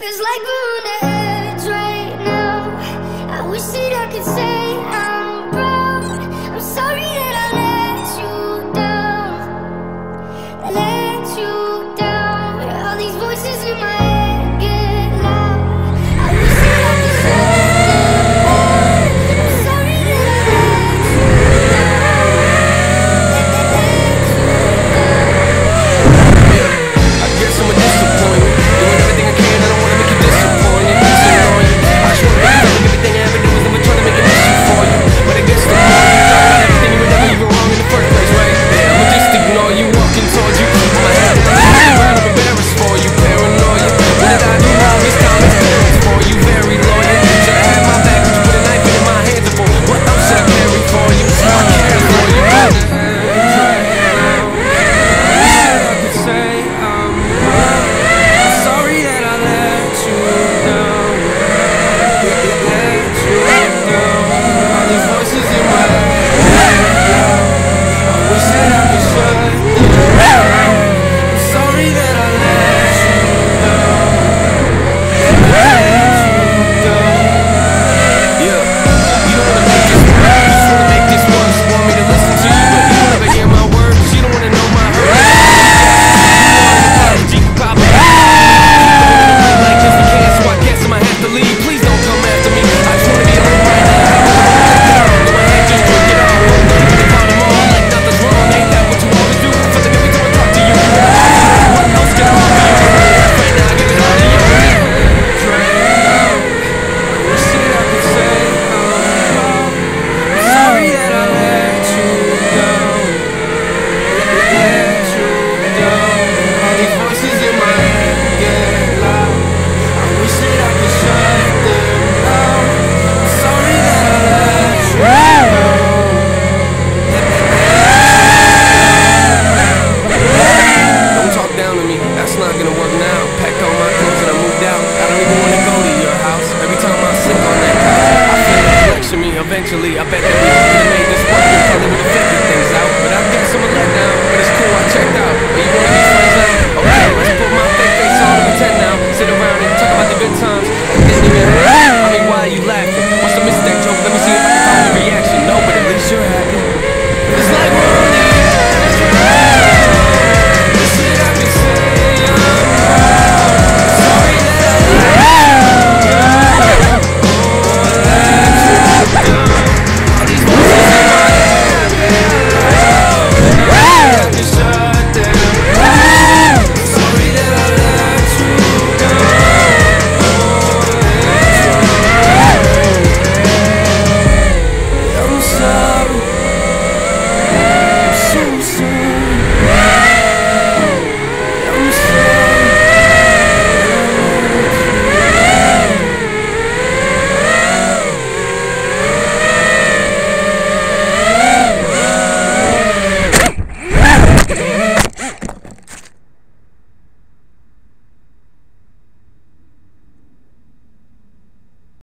Feels like we're on the edge right now. I wish that I could say. Don't even wanna go to your house. Every time I sit on that couch, I feel a direction me. Eventually, I bet that we